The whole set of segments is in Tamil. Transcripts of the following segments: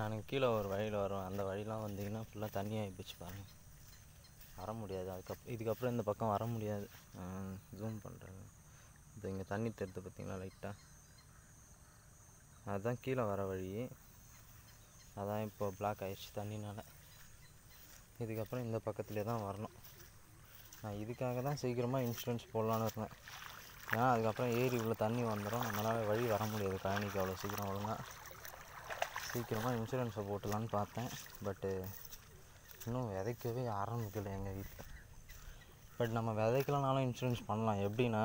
நான் கீழே ஒரு வழியில் வரோம் அந்த வழிலாம் வந்தீங்கன்னா ஃபுல்லாக தண்ணியாகி போச்சு பாருங்கள் வர முடியாது. அதுக்கப்புறம் இதுக்கப்புறம் இந்த பக்கம் வர முடியாது. ஜூம் பண்ணுறேன் இப்போ இங்கே தண்ணி தெரிது பார்த்தீங்களா லைட்டாக அதுதான் கீழே வர வழி. அதான் இப்போ பிளாக் ஆகிடுச்சு தண்ணினால். இதுக்கப்புறம் இந்த பக்கத்துலேயே தான் வரணும். நான் இதுக்காக தான் சீக்கிரமாக இன்சூரன்ஸ் போடலான்னு இருந்தேன். ஏன்னா அதுக்கப்புறம் ஏரி உள்ள தண்ணி வந்துடும் நம்மளால் வழி வர முடியாது. கழனிக்கு அவ்வளோ சீக்கிரம் ஒழுங்காக சீக்கிரமாக இன்சூரன்ஸை போட்டுடலான்னு பார்த்தேன். பட்டு இன்னும் விதைக்கவே ஆரம்பிக்கலை எங்கள் வீட்டில் பட் நம்ம விதைக்கலனாலும் இன்சூரன்ஸ் பண்ணலாம். எப்படின்னா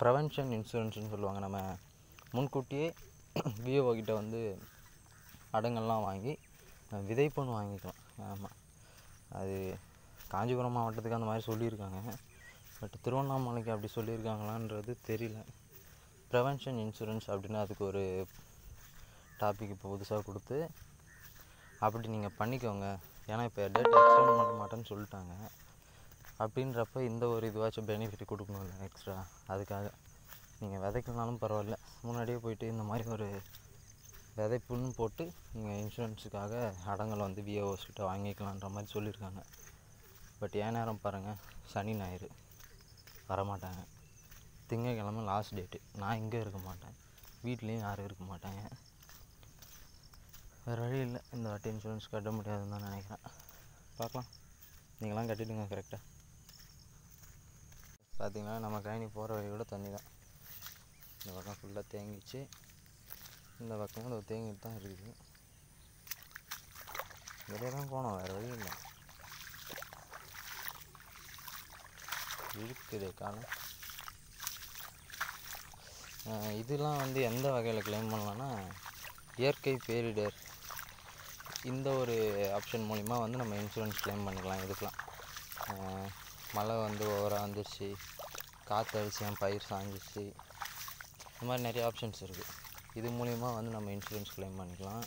ப்ரவென்ஷன் இன்சூரன்ஸ்னு சொல்லுவாங்க. நம்ம முன்கூட்டியே விஓ கிட்ட வந்து அடங்கெல்லாம் வாங்கி அஹ், விதைப்புன்னு வாங்கிக்கலாம். ஆமாம் அது காஞ்சிபுரம் மாவட்டத்துக்கு அந்த மாதிரி சொல்லியிருக்காங்க. பட் திருவண்ணாமலைக்கு அப்படி சொல்லியிருக்காங்களான்றது தெரியல. ப்ரவென்ஷன் இன்சூரன்ஸ் அப்படின்னா அதுக்கு ஒரு டாபிக் இப்போ புதுசாக கொடுத்து அப்படி நீங்கள் பண்ணிக்கோங்க. ஏன்னா இப்போ டேட் எக்ஸ்டெண்ட் பண்ண மாட்டேன்னு சொல்லிட்டாங்க. அப்படின்றப்ப இந்த ஒரு இதுவாச்சும் பெனிஃபிட் கொடுக்கணும்ல எக்ஸ்ட்ரா அதுக்காக நீங்கள் விதைக்கலனாலும் பரவாயில்ல. முன்னாடியே போயிட்டு இந்த மாதிரி ஒரு விதைப்புன்னு போட்டு நீங்கள் இன்சூரன்ஸுக்காக அடங்கலை வந்து விஏஓஸ்கிட்ட வாங்கிக்கலான்ற மாதிரி சொல்லியிருக்காங்க. பட் ஏன் நேரம் பாருங்கள் சனி ஞாயிறு. வரமாட்டாங்க. திங்கக்கிழமை லாஸ்ட் டேட்டு நான் இங்கே இருக்க மாட்டேன். வீட்லேயும் யாரும் இருக்க மாட்டாங்க. வேறு வழி இல்லை. இந்த வாட்டி இன்சூரன்ஸ் கட்ட முடியாதுன்னு தான் நினைக்கிறேன். பார்க்கலாம் நீங்களாம் கட்டிவிடுங்க கரெக்டாக பார்த்தீங்கன்னா நம்ம கழனி போகிற வழி கூட தண்ணி தான். இந்த பக்கம் ஃபுல்லாக தேங்கிச்சு இந்த பக்கம் கூட தேங்கிட்டு தான் இருக்குது. வெளியே தான் போனோம் வேறு வழி இல்லை. இருக்குது காலம் இதெல்லாம் வந்து எந்த வகையில் கிளைம் பண்ணலான்னா இயற்கை பேரிடர். இந்த ஒரு ஆப்ஷன் மூலிமா வந்து நம்ம இன்சூரன்ஸ் கிளைம் பண்ணிக்கலாம் இதுக்கெலாம் மழை வந்து ஓவராக வந்துருச்சு காற்று அடிச்சு என் பயிர் சாஞ்சிச்சு இந்த மாதிரி நிறைய ஆப்ஷன்ஸ் இருக்குது இது மூலிமா வந்து நம்ம இன்சூரன்ஸ் கிளைம் பண்ணிக்கலாம்.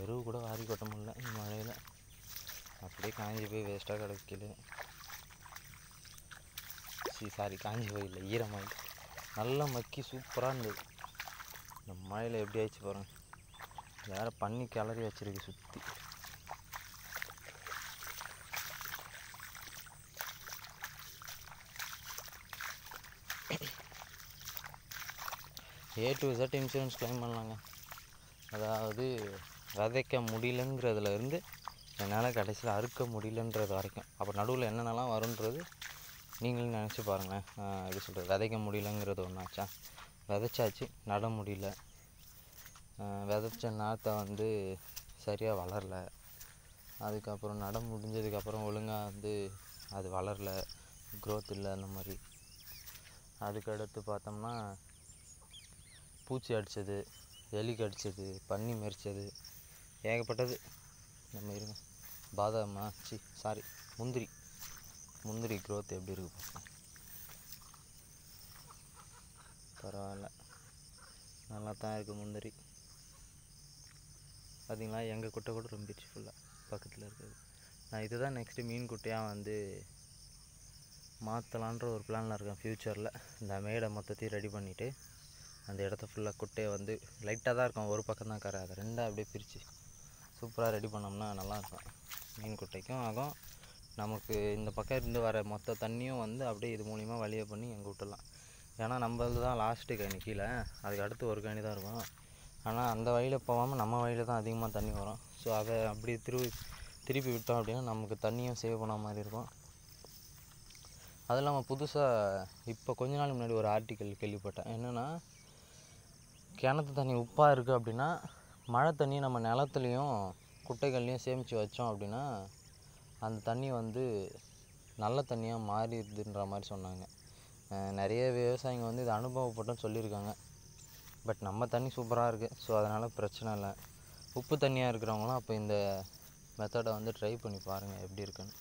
எருவு கூட வாரி கொட்ட முடியல இந்த மழையில். அப்படியே காஞ்சி போய் வேஸ்ட்டாக கிடக்குது. சி சாரி காஞ்சி போய் இல்லை ஈரமாக நல்லா மக்கி சூப்பராக இருந்தது. இந்த மழையில் எப்படி ஆயிடுச்சு பாருங்க. வேறு பண்ணி கிளறி வச்சுருக்கு சுற்றி A to Z insurance claim பண்ணலாங்க. அதாவது விதைக்க முடியலங்கிறதுலேருந்து என்னால் கடைசியில் அறுக்க முடியலன்றது வரைக்கும். அப்போ நடுவில் என்னென்னலாம் வரும்ன்றது நீங்களும் நினச்சி பாருங்களேன். எப்படி சொல்கிறது விதைக்க முடியலங்கிறது ஒன்றாச்சா விதைச்சாச்சு நட முடியல. விதைச்ச நாற்றை வந்து சரியாக வளரல. அதுக்கப்புறம் நடம் முடிஞ்சதுக்கப்புறம் ஒழுங்காக வந்து அது வளரல. க்ரோத் இல்லை அந்த மாதிரி. அதுக்கடுத்து பார்த்தோம்னா பூச்சி அடித்தது எலி கடிச்சது பன்னி மெரிச்சது. ஏகப்பட்டது. நம்ம இருங்க. பாதாமா சி சாரி முந்திரி. முந்திரி க்ரோத் எப்படி இருக்கு பரவாயில்ல. நல்லா தான் இருக்குது முந்திரி. பார்த்தீங்களா? எங்கள் குட்டை கூட ரொம்பிடுச்சு ஃபுல்லாக பக்கத்தில் இருக்குது. நான் இதுதான் நெக்ஸ்ட்டு மீன் குட்டையாக வந்து மாற்றலான்ற ஒரு பிளானில் இருக்கேன் ஃப்யூச்சரில் இந்த மேடை மொத்தத்தையும் ரெடி பண்ணிவிட்டு அந்த இடத்த ஃபுல்லாக குட்டையை வந்து லைட்டாக தான் இருக்கும். ஒரு பக்கம் தான் கரை. அதை ரெண்டாக அப்படியே பிரித்து சூப்பராக ரெடி பண்ணோம்னா நல்லாயிருக்கும் மீன் குட்டைக்கும் ஆகும். நமக்கு இந்த பக்கம் இருந்து வர மொத்த தண்ணியும் வந்து அப்படியே இது மூலிமா வழியை பண்ணி எங்கே விட்டுடலாம் ஏன்னா நம்மளது தான் லாஸ்ட்டு கனி கீழே. அதுக்கு அடுத்து ஒரு கனி தான் இருக்கும். ஆனால் அந்த வழியில் போகாமல் நம்ம வழியில் தான் அதிகமாக தண்ணி வரும். ஸோ அதை அப்படி திருப்பி திருப்பி விட்டோம் அப்படின்னா நமக்கு தண்ணியும் சேவ் பண்ண மாதிரி இருக்கும். அது இல்லாமல் புதுசாக இப்போ கொஞ்ச நாள் முன்னாடி ஒரு ஆர்டிக்கல் கேள்விப்பட்டேன். என்னென்னா கிணத்து தண்ணி உப்பாக இருக்குது அப்படின்னா மழை தண்ணி நம்ம நிலத்துலையும் குட்டைகள்லையும் சேமித்து வச்சோம் அப்படின்னா அந்த தண்ணி வந்து நல்ல தண்ணியாக மாறிடுதுன்ற மாதிரி சொன்னாங்க. நிறைய விவசாயிங்க வந்து இது அனுபவப்பட்டும் சொல்லியிருக்காங்க. பட் நம்ம தண்ணி சூப்பராக இருக்குது ஸோ அதனால் பிரச்சனை இல்லை. உப்பு தண்ணியாக இருக்கிறவங்களாம் அப்போ இந்த மெத்தடை வந்து ட்ரை பண்ணி பாருங்கள் எப்படி இருக்குன்னு.